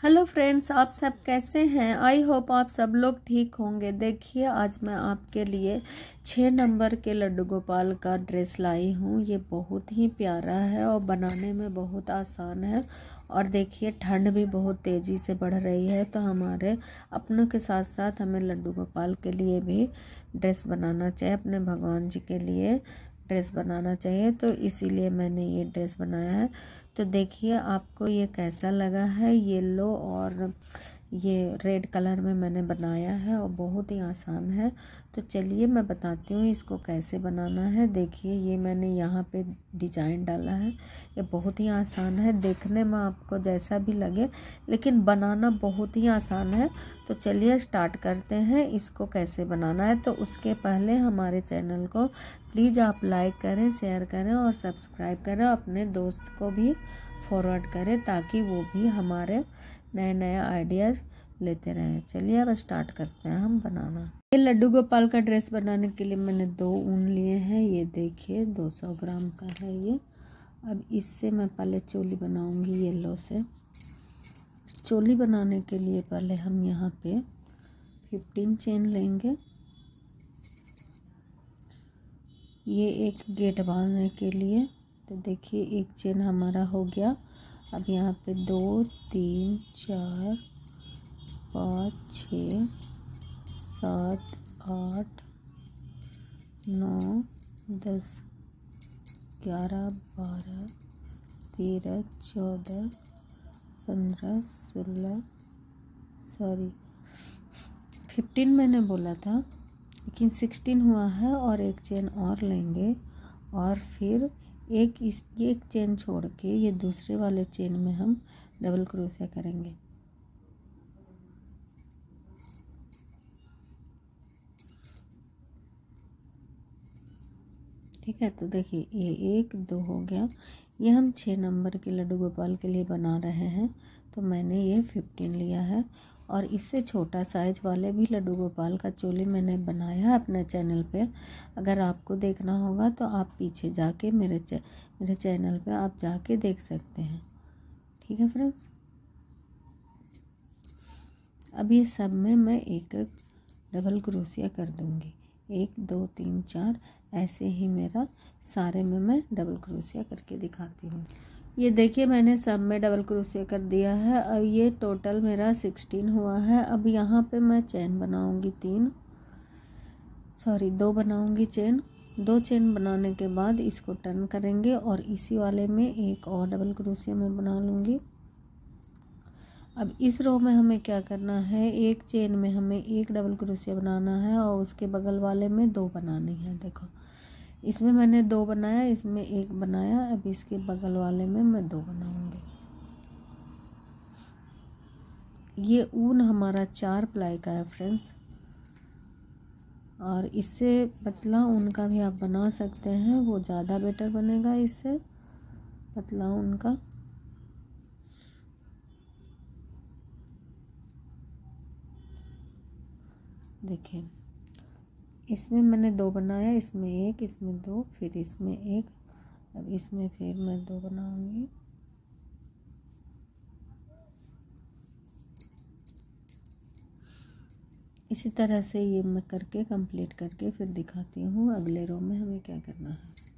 Hello friends आप सब कैसे हैं? आई होप आप सब लोग ठीक होंगे। देखिए, आज मैं आपके लिए छः नंबर के लड्डू गोपाल का ड्रेस लाई हूँ। ये बहुत ही प्यारा है और बनाने में बहुत आसान है। और देखिए, ठंड भी बहुत तेज़ी से बढ़ रही है तो हमारे अपनों के साथ साथ हमें लड्डू गोपाल के लिए भी ड्रेस बनाना चाहिए। अपने भगवान जी के लिए ड्रेस बनाना चाहिए। तो इसीलिए मैंने ये ड्रेस बनाया है। तो देखिए आपको ये कैसा लगा है? येलो और ये रेड कलर में मैंने बनाया है और बहुत ही आसान है। तो चलिए मैं बताती हूँ इसको कैसे बनाना है। देखिए, ये मैंने यहाँ पे डिज़ाइन डाला है। ये बहुत ही आसान है। देखने में आपको जैसा भी लगे, लेकिन बनाना बहुत ही आसान है। तो चलिए स्टार्ट करते हैं इसको कैसे बनाना है। तो उसके पहले हमारे चैनल को प्लीज़ आप लाइक करें, शेयर करें और सब्सक्राइब करें। अपने दोस्त को भी फॉरवर्ड करें ताकि वो भी हमारे नए नए आइडियाज़ लेते रहें। चलिए अब स्टार्ट करते हैं हम बनाना। ये लड्डू गोपाल का ड्रेस बनाने के लिए मैंने दो ऊन लिए हैं। ये देखिए 200 ग्राम का है ये। अब इससे मैं पहले चोली बनाऊँगी येलो से। चोली बनाने के लिए पहले हम यहाँ पे 15 चेन लेंगे। ये एक गेट बांधने के लिए। तो देखिए, एक चेन हमारा हो गया। अब यहाँ पे दो, तीन, चार, पाँच, छ, सात, आठ, नौ, दस, ग्यारह, बारह, तेरह, चौदह, पंद्रह, सोलह, सॉरी, फिफ्टीन मैंने बोला था, लेकिन सिक्सटीन हुआ है और एक चेन और लेंगे और फिर एक इस, एक चेन छोड़ के ये दूसरे वाले चेन में हम डबल क्रोशिया करेंगे। ठीक है तो देखिए, ये एक, दो हो गया। ये हम छः नंबर के लड्डू गोपाल के लिए बना रहे हैं तो मैंने ये फिफ्टीन लिया है। और इससे छोटा साइज़ वाले भी लड्डू गोपाल का चोली मैंने बनाया है अपने चैनल पे। अगर आपको देखना होगा तो आप पीछे जाके मेरे चे, मेरे चैनल पे आप जाके देख सकते हैं। ठीक है फ्रेंड्स अब ये सब में मैं एक डबल क्रोसिया कर दूँगी। एक दो तीन चार ऐसे ही मेरा सारे में मैं डबल क्रोशिया करके दिखाती हूँ। ये देखिए, मैंने सब में डबल क्रोशिया कर दिया है। अब ये टोटल मेरा सिक्सटीन हुआ है। अब यहाँ पे मैं चेन बनाऊँगी तीन। सॉरी दो बनाऊँगी चेन दो चेन बनाने के बाद इसको टर्न करेंगे और इसी वाले में एक और डबल क्रोशिया मैं बना लूँगी। अब इस रो में हमें क्या करना है? एक चेन में हमें एक डबल क्रोशिया बनाना है और उसके बगल वाले में दो बनानी है। देखो इसमें मैंने दो बनाया, इसमें एक बनाया, अब इसके बगल वाले में मैं दो बनाऊँगी। ये ऊन हमारा चार प्लाई का है फ्रेंड्स और इससे पतला ऊन का भी आप बना सकते हैं, वो ज़्यादा बेटर बनेगा इससे, पतला ऊन का। देखिए। इसमें मैंने दो बनाया, इसमें एक, इसमें दो, फिर इसमें एक। अब इसमें फिर मैं दो बनाऊँगी। इसी तरह से ये मैं करके कंप्लीट करके फिर दिखाती हूँ अगले रो में हमें क्या करना है।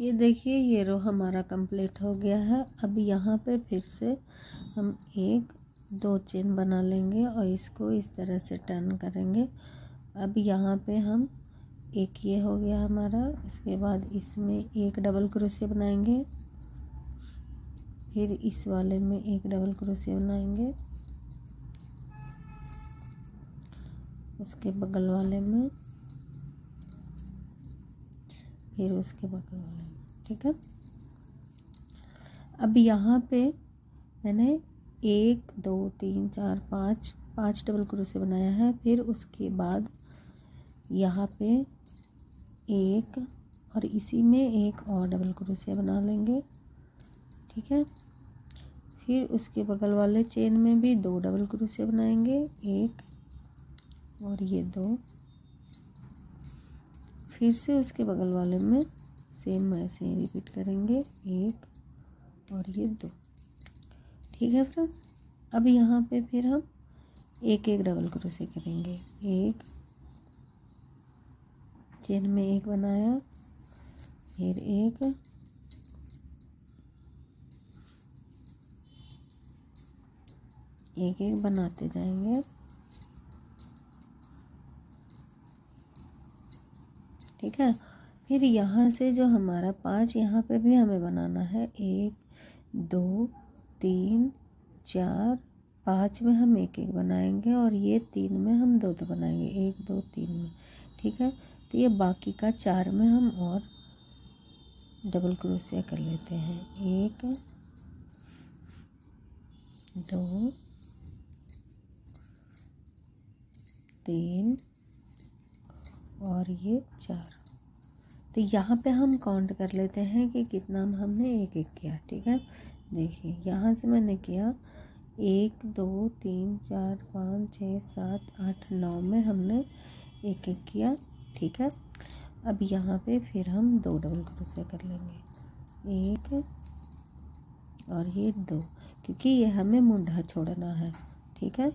ये देखिए, ये रो हमारा कंप्लीट हो गया है। अब यहाँ पे फिर से हम एक, दो चेन बना लेंगे और इसको इस तरह से टर्न करेंगे। अब यहाँ पे हम एक ये हो गया हमारा, इसके बाद इसमें एक डबल क्रोशिया बनाएँगे, फिर इस वाले में एक डबल क्रोशिया बनाएँगे, उसके बगल वाले में, फिर उसके बगल वाले में, ठीक है? अब यहाँ पे मैंने एक, दो, तीन, चार, पाँच पाँच डबल क्रोशिया बनाया है, फिर उसके बाद यहाँ पे एक और इसी में एक और डबल क्रोशिया बना लेंगे, ठीक है? फिर उसके बगल वाले चेन में भी दो डबल क्रोशिया बनाएँगे, एक और ये दो। फिर से उसके बगल वाले में सेम ऐसे ही रिपीट करेंगे, एक और ये दो। ठीक है फ्रेंड्स अब यहाँ पे फिर हम एक एक डबल क्रोशे करेंगे, एक चेन में एक बनाया। फिर एक। एक एक बनाते जाएँगे। ठीक है? फिर यहाँ से जो हमारा पाँच यहाँ पे भी हमें बनाना है। एक, दो, तीन, चार, पाँच में हम एक एक बनाएँगे और ये तीन में हम दो दो बनाएँगे। एक, दो, तीन में। ठीक है? तो ये बाकी का चार में हम और डबल क्रोशिया कर लेते हैं। एक, दो, तीन और ये चार। तो यहाँ पे हम काउंट कर लेते हैं कि कितना हमने एक एक किया, ठीक है? देखिए, यहाँ से मैंने किया एक, दो, तीन, चार, पाँच, छः, सात, आठ, नौ में हमने एक एक किया। ठीक है? अब यहाँ पे फिर हम दो डबल क्रोशिया कर लेंगे। एक और ये दो, क्योंकि ये हमें मुंडा छोड़ना है, ठीक है?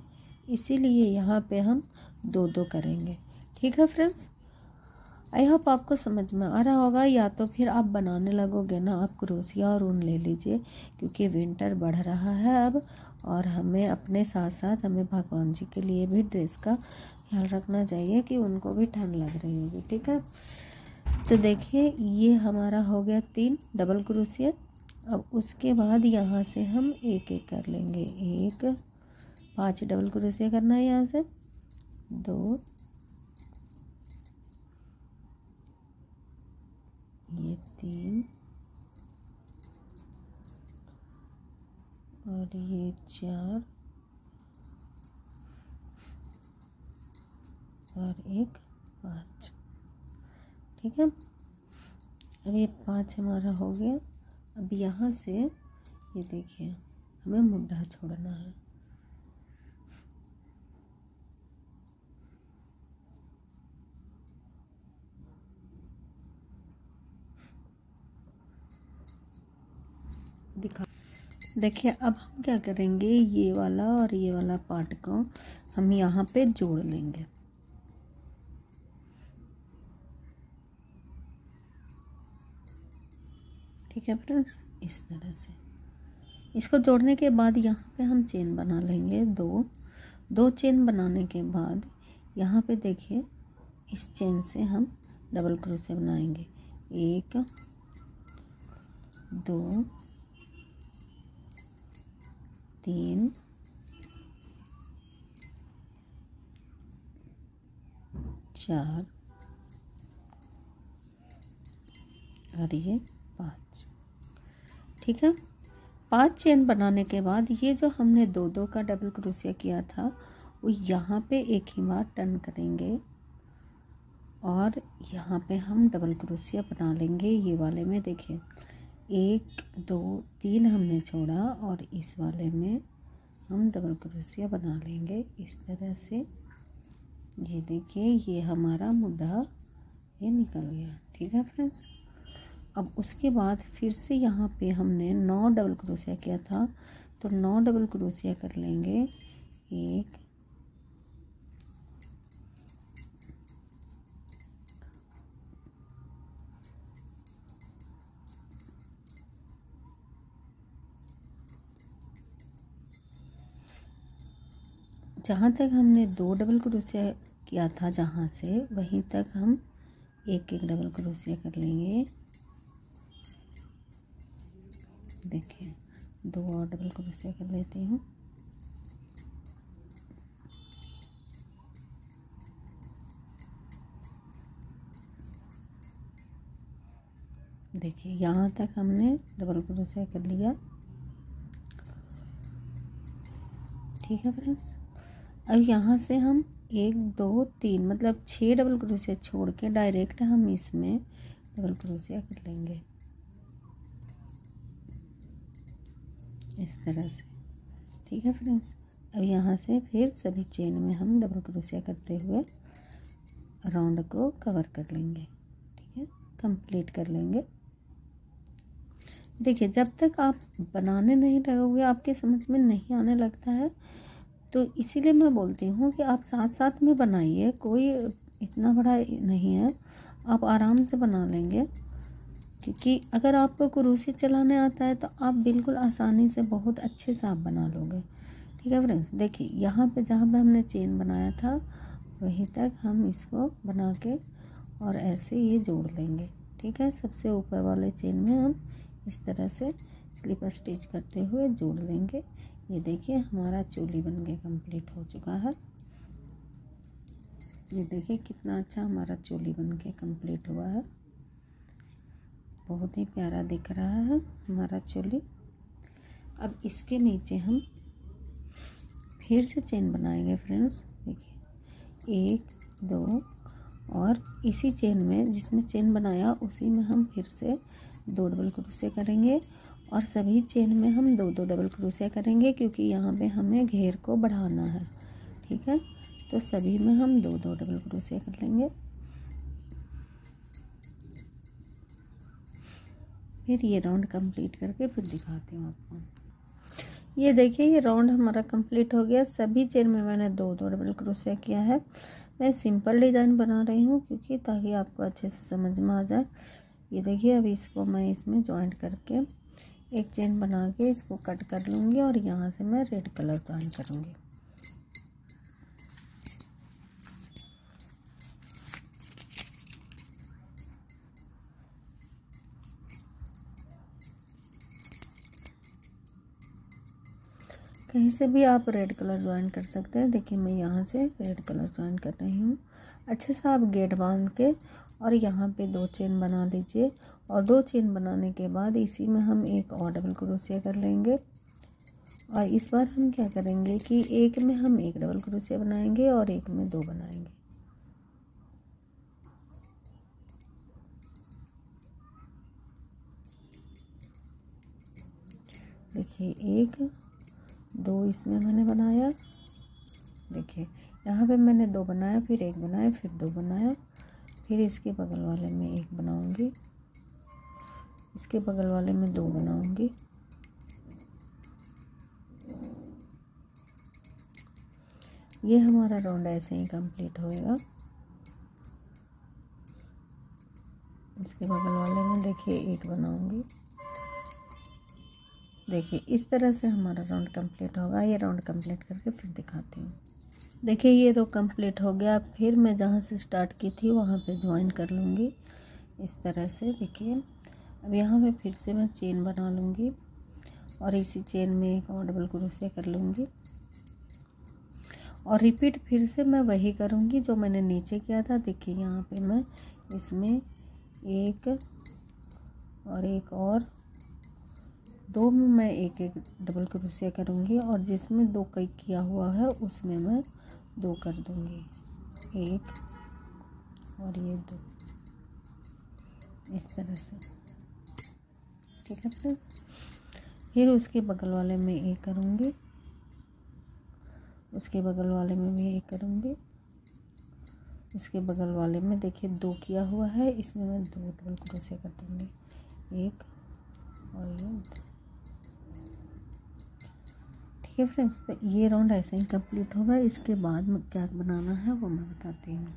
इसीलिए यहाँ पे हम दो दो करेंगे। ठीक है फ्रेंड्स आई होप आपको समझ में आ रहा होगा, या तो फिर आप बनाने लगोगे ना, आप क्रोसिया और ऊन ले लीजिए, क्योंकि विंटर बढ़ रहा है अब और हमें अपने साथ साथ हमें भगवान जी के लिए भी ड्रेस का ख्याल रखना चाहिए कि उनको भी ठंड लग रही होगी, ठीक है? तो देखिए, ये हमारा हो गया तीन डबल क्रोसिया अब उसके बाद यहाँ से हम एक एक कर लेंगे। एक, पाँच डबल क्रोसिया करना है यहाँ से। दो, ये तीन और ये चार और एक पाँच। ठीक है? अब ये पाँच हमारा हो गया। अब यहाँ से ये देखिए, हमें मुड्ढा छोड़ना है। दिखा देखिए, अब हम क्या करेंगे? ये वाला और ये वाला पार्ट को हम यहाँ पे जोड़ लेंगे। ठीक है फ्रेंड्स इस तरह से। इसको जोड़ने के बाद यहाँ पे हम चेन बना लेंगे दो। दो चेन बनाने के बाद यहाँ पे देखिए, इस चेन से हम डबल क्रोशे बनाएँगे। एक, दो तीन। चार। और ये पाँच। ठीक है? पाँच चेन बनाने के बाद ये जो हमने दो दो का डबल क्रोशिया किया था, वो यहाँ पे एक ही बार टर्न करेंगे। और यहाँ पे हम डबल क्रोशिया बना लेंगे ये वाले में, देखिए। एक, दो, तीन हमने छोड़ा और इस वाले में हम डबल क्रोशिया बना लेंगे इस तरह से। ये देखिए, ये हमारा मुद्दा ये निकल गया, ठीक है फ्रेंड्स अब उसके बाद फिर से यहाँ पे हमने नौ डबल क्रोशिया किया था तो नौ डबल क्रोशिया कर लेंगे। एक जहाँ तक हमने दो डबल क्रोशिया किया था जहाँ से, वहीं तक हम एक एक डबल क्रोशिया कर लेंगे। देखिए, दो और डबल क्रोशिया कर लेती हूँ। देखिए, यहाँ तक हमने डबल क्रोशिया कर लिया। ठीक है, फ्रेंड्स? अब यहाँ से हम एक, दो, तीन मतलब छः डबल क्रोशिया छोड़ के डायरेक्ट हम इसमें डबल क्रोशिया कर लेंगे। इस तरह से। ठीक है फ्रेंड्स अब यहाँ से फिर सभी चेन में हम डबल क्रोशिया करते हुए राउंड को कवर कर लेंगे। ठीक है? कंप्लीट कर लेंगे। देखिए, जब तक आप बनाने नहीं लगोगे, आपके समझ में नहीं आने लगता है तो इसीलिए मैं बोलती हूँ कि आप साथ साथ में बनाइए, कोई इतना बड़ा नहीं है। आप आराम से बना लेंगे। क्योंकि अगर आपको कुरूसी चलाने आता है तो आप बिल्कुल आसानी से बहुत अच्छे से आप बना लोगे। ठीक है फ्रेंड्स? देखिए, यहाँ पे जहाँ पे हमने चेन बनाया था, वहीं तक हम इसको बना के और ऐसे ये जोड़ लेंगे। ठीक है? सबसे ऊपर वाले चेन में हम इस तरह से स्लिप स्टिच करते हुए जोड़ लेंगे। ये देखिए, हमारा चोली बन के कंप्लीट हो चुका है। ये देखिए, कितना अच्छा हमारा चोली बन के कंप्लीट हुआ है। बहुत ही प्यारा दिख रहा है हमारा चोली। अब इसके नीचे हम फिर से चेन बनाएँगे, फ्रेंड्स। देखिए, एक, दो और इसी चेन में जिसमें चेन बनाया, उसी में हम फिर से दो डबल क्रोशिया करेंगे। और सभी चेन में हम दो दो डबल क्रोशिया करेंगे क्योंकि यहाँ पे हमें घेर को बढ़ाना है। ठीक है? तो सभी में हम दो दो डबल क्रोशिया कर लेंगे। फिर ये राउंड कंप्लीट करके फिर दिखाती हूँ आपको। ये देखिए, ये राउंड हमारा कंप्लीट हो गया। सभी चेन में मैंने दो दो डबल क्रोशिया किया है। मैं सिंपल डिज़ाइन बना रही हूँ क्योंकि ताकि आपको अच्छे से समझ में आ जाए। ये देखिए अब इसको मैं इसमें जॉइंट करके एक चेन बना के इसको कट कर लूँगी और यहाँ से मैं रेड कलर जॉइन करूँगी। कहीं से भी आप रेड कलर ज्वाइन कर सकते हैं। देखिए, मैं यहाँ से रेड कलर ज्वाइन कर रही हूँ। अच्छे से आप गेट बाँध के और यहाँ पे दो चेन बना लीजिए और दो चेन बनाने के बाद इसी में हम एक और डबल क्रोशिया कर लेंगे। और इस बार हम क्या करेंगे कि एक में हम एक डबल क्रोशिया बनाएँगे और एक में दो बनाएँगे। देखिए, एक, दो इसमें मैंने बनाया। देखिए, यहाँ पे मैंने दो बनाया, फिर एक बनाया, फिर दो बनाया। फिर इसके बगल वाले में एक बनाऊँगी। इसके बगल वाले में दो बनाऊँगी। ये हमारा राउंड ऐसे ही कंप्लीट होएगा। इसके बगल वाले में देखिए एक बनाऊँगी। देखिए, इस तरह से हमारा राउंड कंप्लीट होगा। ये राउंड कंप्लीट करके फिर दिखाती हूँ। देखिए, ये तो कंप्लीट हो गया। फिर मैं जहाँ से स्टार्ट की थी, वहाँ पे ज्वाइन कर लूँगी। इस तरह से देखिए। अब यहाँ पे फिर से मैं चेन बना लूँगी और इसी चेन में एक और डबल क्रोशिया कर लूँगी। और रिपीट फिर से मैं वही करूँगी जो मैंने नीचे किया था। देखिए यहाँ पे मैं इसमें एक और एक और दो में मैं एक एक डबल क्रोशिया करूँगी और जिसमें दो कई किया हुआ है उसमें मैं दो कर दूँगी। एक और ये दो। इस तरह से। ठीक है फ्रेंड्स फिर उसके बगल वाले में एक करूँगी। उसके बगल वाले में भी एक करूँगी। उसके बगल वाले में देखिए दो किया हुआ है, इसमें मैं दो डबल क्रोशिया कर दूँगी। एक और ये ठीक है फ्रेंड्स तो ये राउंड ऐसे ही कंप्लीट होगा। इसके बाद क्या बनाना है वो मैं बताती हूँ।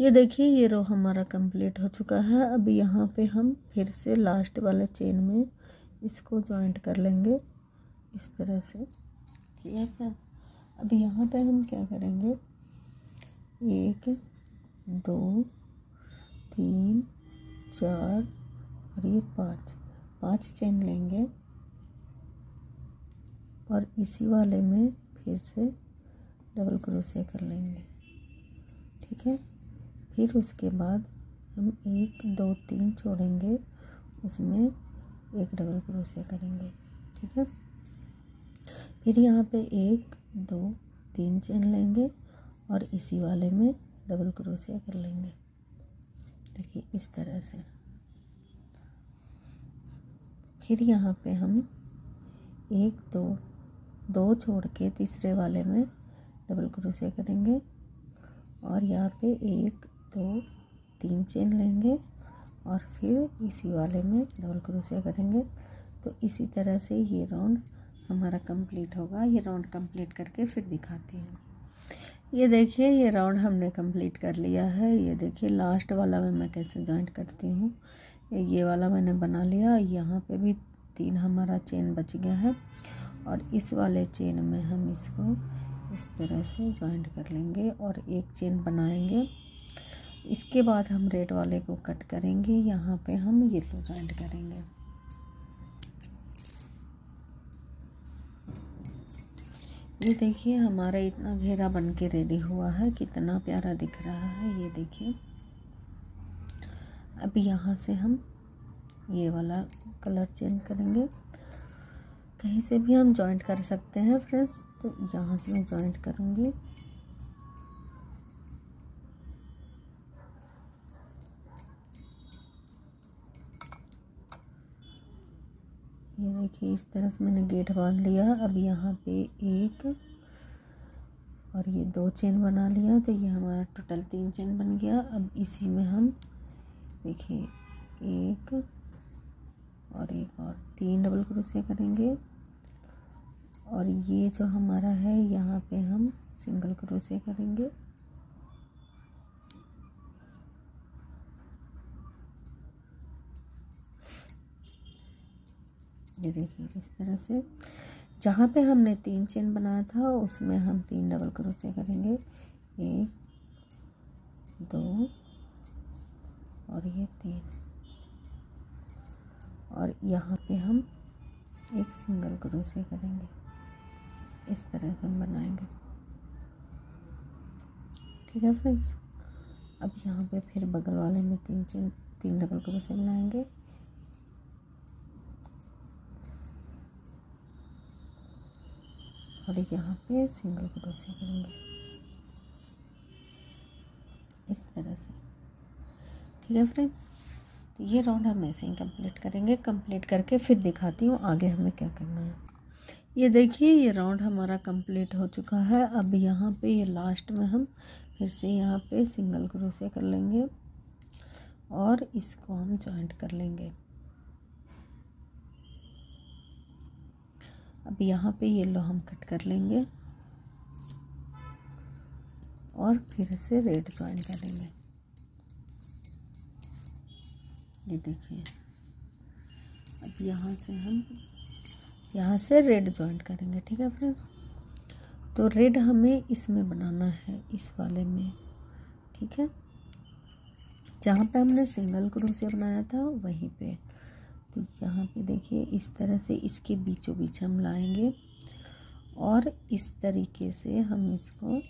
ये देखिए, ये रो हमारा कंप्लीट हो चुका है। अब यहाँ पे हम फिर से लास्ट वाले चेन में इसको जॉइंट कर लेंगे। इस तरह से। है? फ्रेंड्स अब यहाँ पे हम क्या करेंगे? एक, दो, तीन, चार और ये पाँच। पाँच चेन लेंगे। और इसी वाले में फिर से डबल क्रोशिया कर लेंगे। ठीक है? फिर उसके बाद हम एक, दो, तीन छोड़ेंगे। उसमें एक डबल क्रोशिया करेंगे, ठीक है? फिर यहाँ पे एक, दो, तीन चेन लेंगे और इसी वाले में डबल क्रोशिया कर लेंगे। देखिए, इस तरह से। फिर यहाँ पे हम एक, दो दो छोड़ के तीसरे वाले में डबल क्रोशिया करेंगे और यहाँ पे एक दो तीन चेन लेंगे और फिर इसी वाले में डबल क्रोशिया करेंगे। तो इसी तरह से ये राउंड हमारा कंप्लीट होगा। ये राउंड कंप्लीट करके फिर दिखाती हूँ। ये देखिए, ये राउंड हमने कंप्लीट कर लिया है। ये देखिए लास्ट वाला में मैं कैसे जॉइंट करती हूँ। ये वाला मैंने बना लिया। यहाँ पे भी तीन हमारा चेन बच गया है। और इस वाले चेन में हम इसको इस तरह से जॉइंट कर लेंगे और एक चेन बनाएँगे। इसके बाद हम रेड वाले को कट करेंगे। यहाँ पे हम येलो जॉइंट करेंगे। ये देखिए, हमारा इतना घेरा बन के रेडी हुआ है। कितना प्यारा दिख रहा है। ये देखिए। अब यहाँ से हम ये वाला कलर चेंज करेंगे। कहीं से भी हम जॉइंट कर सकते हैं फ्रेंड्स तो यहाँ से मैं जॉइंट करूँगी ये देखिए, इस तरह से मैंने गेट बाँध लिया। अब यहाँ पे एक और ये दो चेन बना लिया तो ये हमारा टोटल तीन चेन बन गया। अब इसी में हम देखिए, एक और एक और तीन डबल क्रोशिया करेंगे। और ये जो हमारा है, यहाँ पे हम सिंगल क्रोशिया करेंगे। ये देखिए इस तरह से। जहाँ पे हमने तीन चेन बनाया था, उसमें हम तीन डबल क्रोशिया करेंगे। एक, दो और ये तीन। और यहाँ पे हम एक सिंगल क्रोशिया करेंगे। इस तरह से हम बनाएँगे। ठीक है फ्रेंड्स अब यहाँ पे फिर बगल वाले में तीन चेन तीन डबल क्रोशिया बनाएँगे। और यहाँ पे सिंगल क्रोशिया करेंगे। इस तरह से। ठीक है फ्रेंड्स? तो ये राउंड हम ऐसे ही कंप्लीट करेंगे। कंप्लीट करके फिर दिखाती हूँ आगे हमें क्या करना है। ये देखिए, ये राउंड हमारा कंप्लीट हो चुका है। अब यहाँ पे ये लास्ट में हम फिर से यहाँ पे सिंगल क्रोशिया कर लेंगे और इसको हम जॉइंट कर लेंगे। अब यहाँ पे येलो हम कट कर लेंगे। और फिर से रेड ज्वाइन करेंगे ये देखिए। अब यहाँ से हम, यहाँ से रेड ज्वाइन करेंगे, ठीक है फ्रेंड्स? तो रेड हमें इसमें बनाना है, इस वाले में, ठीक है? जहाँ पे हमने सिंगल क्रोशिया बनाया था, वहीं पे। तो यहाँ पे देखिए, इस तरह से इसके बीचों बीच हम लाएँगे और इस तरीके से हम इसको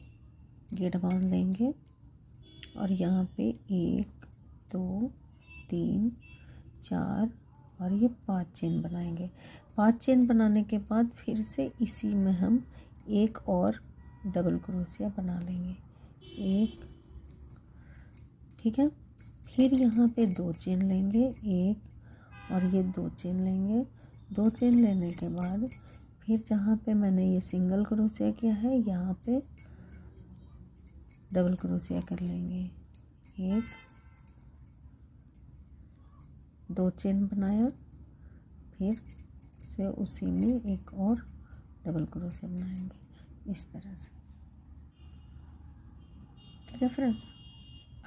गेट बाँध लेंगे और यहाँ पे एक, दो, तीन, चार और ये पाँच चेन बनाएँगे। पाँच चेन बनाने के बाद फिर से इसी में हम एक और डबल क्रोशिया बना लेंगे। एक, ठीक है? फिर यहाँ पे दो चेन लेंगे। एक और ये दो चेन लेंगे। दो चेन लेने के बाद फिर जहाँ पे मैंने ये सिंगल क्रोशिया किया है, यहाँ पे डबल क्रोशिया कर लेंगे। एक, दो चेन बनाया। फिर से उसी में एक और डबल क्रोशिया बनाएँगे। इस तरह से। ठीक है फ्रेंड्स?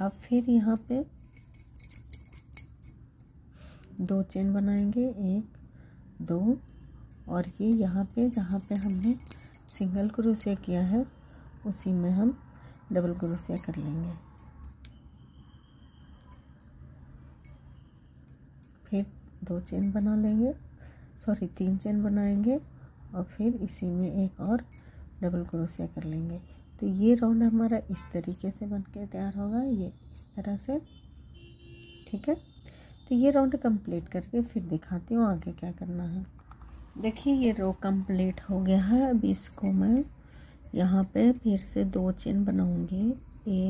अब फिर यहाँ पे दो चेन बनाएँगे, एक, दो, और ये यहाँ पे, जहाँ पे हमने सिंगल क्रोशिया किया है, उसी में हम डबल क्रोशिया कर लेंगे। फिर दो चेन बना लेंगे, सॉरी, तीन चेन बनाएँगे, और फिर इसी में एक और डबल क्रोशिया कर लेंगे। तो ये राउंड हमारा इस तरीके से बन के तैयार होगा, ये इस तरह से, ठीक है? तो ये राउंड कंप्लीट करके फिर दिखाती हूँ आगे क्या करना है। देखिए, ये रो कंप्लीट हो गया है। अब इसको मैं यहाँ पे फिर से दो चेन बनाऊँगी।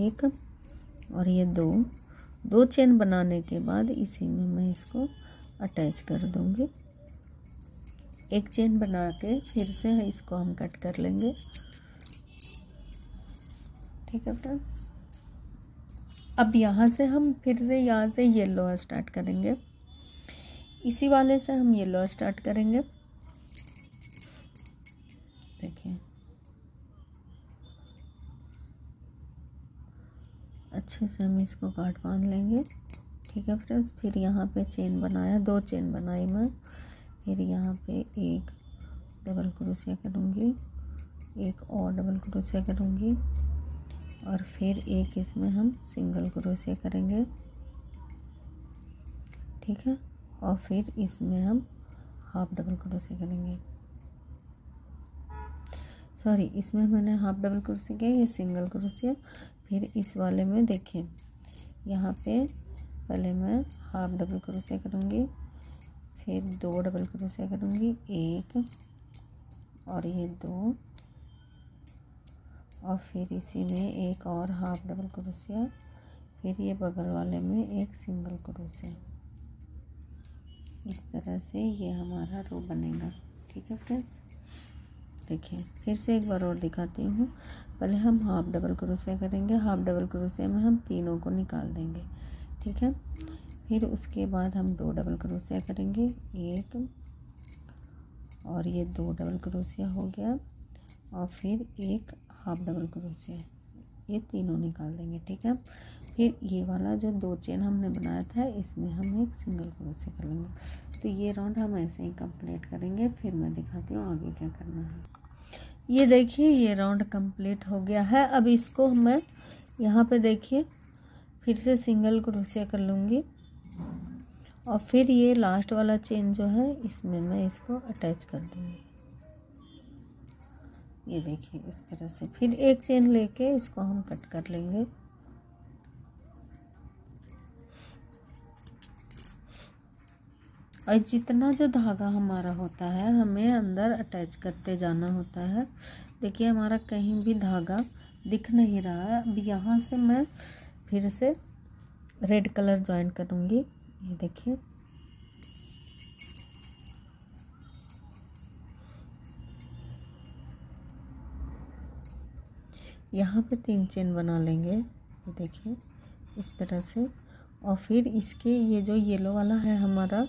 एक और ये दो। दो चेन बनाने के बाद इसी में मैं इसको अटैच कर दूँगी। एक चेन बना के फिर से इसको हम कट कर लेंगे। ठीक है फ्रेंड्स अब यहाँ से हम फिर से यहाँ से येलो स्टार्ट करेंगे। इसी वाले से हम येलो स्टार्ट करेंगे। देखिए। अच्छे से हम इसको काट बाँध लेंगे। ठीक है फ्रेंड्स फिर यहाँ पे चेन बनाया, दो चेन बनाई मैं। फिर यहाँ पे एक डबल क्रोशिया करूँगी। एक और डबल क्रोशिया करूँगी। और फिर एक इसमें हम सिंगल क्रोशिया करेंगे। ठीक है? और फिर इसमें हम हाफ़ डबल क्रोशिया करेंगे। सॉरी इसमें मैंने हाफ़ डबल क्रोशिया किया, ये सिंगल क्रोशिया फिर इस वाले में देखिए यहाँ पे पहले मैं हाफ़ डबल क्रोशिया करूँगी, फिर दो डबल क्रोशिया करूँगी, एक और ये दो। और फिर इसी में एक और हाफ़ डबल क्रोशिया फिर ये बगल वाले में एक सिंगल क्रोशिया इस तरह से ये हमारा रो बनेगा। ठीक है फ्रेंड्स देखिए, फिर से एक बार और दिखाती हूँ। पहले हम हाफ़ डबल क्रोशिया करेंगे। हाफ़ डबल क्रोशिया में हम तीनों को निकाल देंगे। ठीक है? फिर उसके बाद हम दो डबल क्रोशिया करेंगे। एक और ये दो डबल क्रोशिया हो गया। और फिर एक हाफ़ डबल क्रोशिया ये तीनों निकाल देंगे, ठीक है? फिर ये वाला जो दो चेन हमने बनाया था, इसमें हम एक सिंगल क्रोशिया कर लेंगे। तो ये राउंड हम ऐसे ही कंप्लीट करेंगे, फिर मैं दिखाती हूँ आगे क्या करना है। ये देखिए, ये राउंड कंप्लीट हो गया है। अब इसको मैं यहाँ पे देखिए, फिर से सिंगल क्रोशिया कर लूँगी। और फिर ये लास्ट वाला चेन जो है, इसमें मैं इसको अटैच कर दूँगी। ये देखिए, इस तरह से। फिर एक चेन लेके इसको हम कट कर लेंगे। और जितना जो धागा हमारा होता है, हमें अंदर अटैच करते जाना होता है। देखिए, हमारा कहीं भी धागा दिख नहीं रहा है। अब यहाँ से मैं फिर से रेड कलर ज्वाइन करूँगी। ये देखिए। यहाँ पे तीन चेन बना लेंगे। ये देखिए, इस तरह से। और फिर इसके, ये जो येलो वाला है हमारा,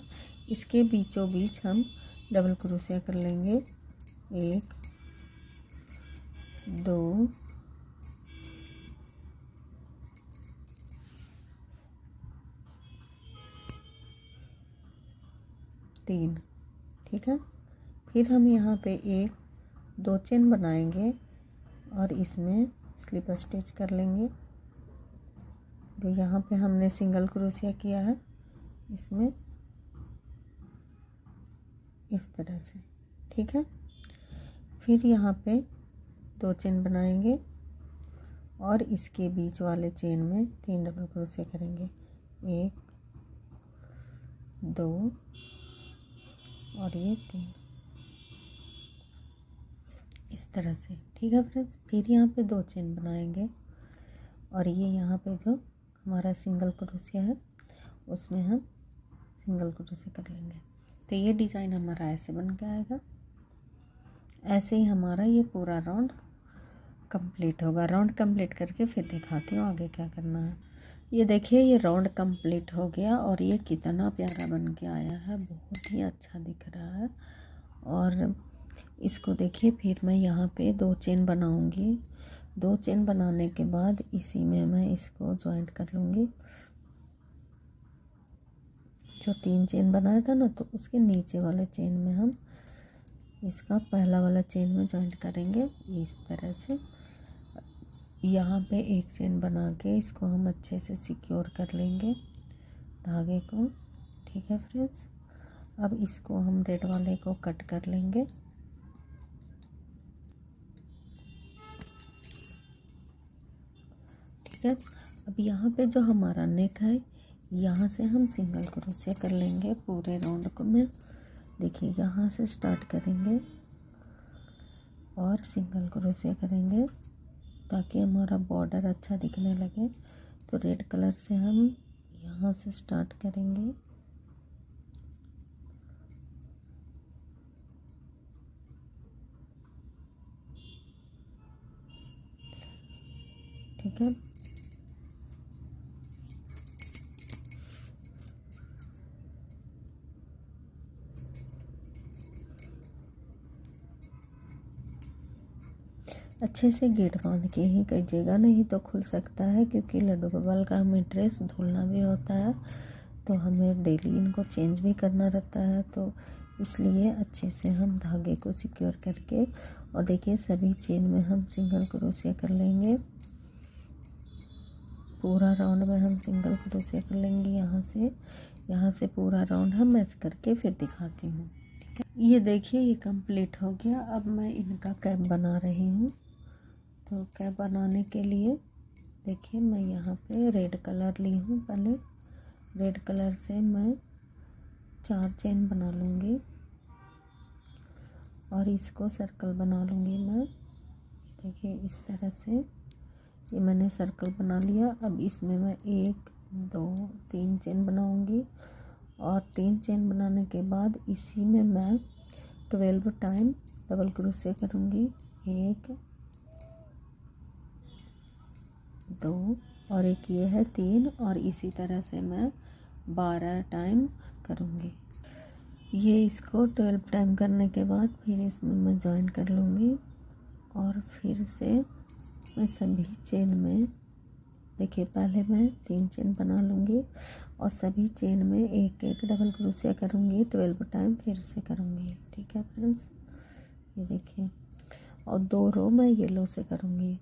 इसके बीचों बीच हम डबल क्रोशिया कर लेंगे। एक, दो, तीन। ठीक है? फिर हम यहाँ पे एक, दो चेन बनाएँगे। और इसमें स्लिप स्टिच कर लेंगे। जो यहाँ पे हमने सिंगल क्रोशिया किया है, इसमें इस तरह से, ठीक है? फिर यहाँ पे दो चेन बनाएँगे और इसके बीच वाले चेन में तीन डबल क्रोशिया करेंगे। एक, दो और ये तीन। इस तरह से। ठीक है फ्रेंड्स? फिर यहाँ पे दो चेन बनाएँगे। और ये यहाँ पे जो हमारा सिंगल क्रोशिया है, उसमें हम सिंगल क्रोशिया कर लेंगे। तो ये डिज़ाइन हमारा ऐसे बन के आएगा। ऐसे ही हमारा ये पूरा राउंड कंप्लीट होगा। राउंड कंप्लीट करके फिर दिखाती हूँ आगे क्या करना है। ये देखिए, ये राउंड कंप्लीट हो गया और ये कितना प्यारा बन के आया है। बहुत ही अच्छा दिख रहा है। और इसको देखिए, फिर मैं यहाँ पे दो चेन बनाऊँगी। दो चेन बनाने के बाद इसी में मैं इसको जॉइंट कर लूँगी। जो तीन चेन बनाया था ना तो उसके नीचे वाले चेन में हम इसका पहला वाला चेन में जॉइंट करेंगे इस तरह से। यहाँ पे एक चेन बना के इसको हम अच्छे से सिक्योर कर लेंगे धागे को। ठीक है फ्रेंड्स अब इसको हम रेड वाले को कट कर लेंगे। है? अब यहाँ पे जो हमारा नेक है, यहाँ से हम सिंगल क्रोशिया कर लेंगे पूरे राउंड को में। देखिए, यहाँ से स्टार्ट करेंगे और सिंगल क्रोशिया करेंगे ताकि हमारा बॉर्डर अच्छा दिखने लगे। तो रेड कलर से हम यहाँ से स्टार्ट करेंगे। ठीक है? अच्छे से गेट बाँध के ही कीजिएगा, नहीं तो खुल सकता है, क्योंकि लड्डू गोपाल का हमें ड्रेस धुलना भी होता है तो हमें डेली इनको चेंज भी करना रहता है तो इसलिए अच्छे से हम धागे को सिक्योर करके, और देखिए सभी चेन में हम सिंगल क्रोशिया कर लेंगे। पूरा राउंड में हम सिंगल क्रोशिया कर लेंगे यहाँ से यहाँ से पूरा राउंड हम मैच करके फिर दिखाती हूँ? ये देखिए, ये कंप्लीट हो गया। अब मैं इनका कैप बना रही हूँ। तो कैप बनाने के लिए? देखिए, मैं यहाँ पे रेड कलर ली हूँ। पहले रेड कलर से मैं चार चेन बना लूँगी और इसको सर्कल बना लूँगी मैं। देखिए, इस तरह से ये मैंने सर्कल बना लिया। अब इसमें मैं एक, दो, तीन चेन बनाऊँगी और तीन चेन बनाने के बाद इसी में मैं ट्वेल्व टाइम डबल क्रोशे करूँगी। एक दो और एक ये है तीन और इसी तरह से मैं बारह टाइम करूँगी। ये इसको ट्वेल्व टाइम करने के बाद फिर इसमें मैं ज्वाइन कर लूँगी और फिर से मैं सभी चेन में, देखिए पहले मैं तीन चेन बना लूँगी और सभी चेन में एक एक डबल क्रोशिया करूँगी ट्वेल्व टाइम फिर से करूँगी। ठीक है फ्रेंड्स ये देखिए। और दो रो मैं येलो से करूँगी।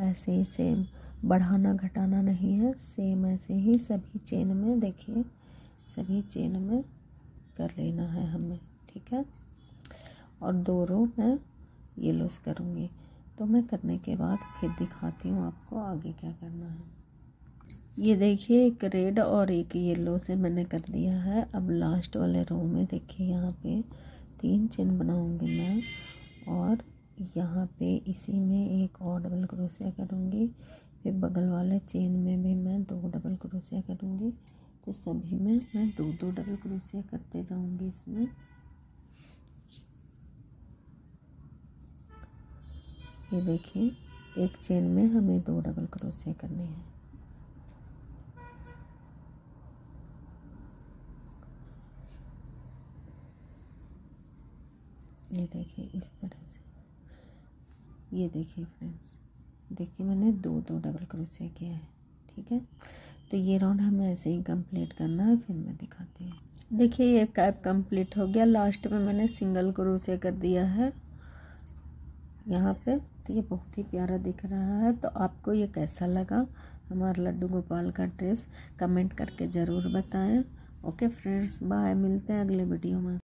ऐसे ही सेम बढ़ाना घटाना नहीं है। सेम ऐसे ही सभी चेन में देखिए, सभी चेन में कर लेना है हमें, ठीक है? और दो रो मैं येलो से करूँगी। तो मैं करने के बाद फिर दिखाती हूँ आपको आगे क्या करना है। ये देखिए, एक रेड और एक येलो से मैंने कर दिया है। अब लास्ट वाले रो में देखिए, यहाँ पे तीन चेन बनाऊँगी मैं। और यहाँ पे इसी में एक और डबल क्रोशिया करूँगी। फिर बगल वाले चेन में भी मैं दो डबल क्रोशिया करूँगी। तो सभी में मैं दो दो डबल क्रोशिया करते जाऊँगी इसमें। ये देखिए, एक चेन में हमें दो डबल क्रोशिया करने हैं। ये देखिए, इस तरह से। ये देखिए फ्रेंड्स देखिए मैंने दो दो डबल क्रोशिया किया है, ठीक है? तो ये राउंड हमें ऐसे ही कंप्लीट करना है, फिर मैं दिखाती हूँ। देखिए ये कैप कंप्लीट हो गया। लास्ट में मैंने सिंगल क्रोशिया कर दिया है। यहाँ पे तो ये बहुत ही प्यारा दिख रहा है। तो आपको ये कैसा लगा हमारा लड्डू गोपाल का ड्रेस कमेंट करके ज़रूर बताएँ। Okay friends, bye. मिलते हैं अगले वीडियो में।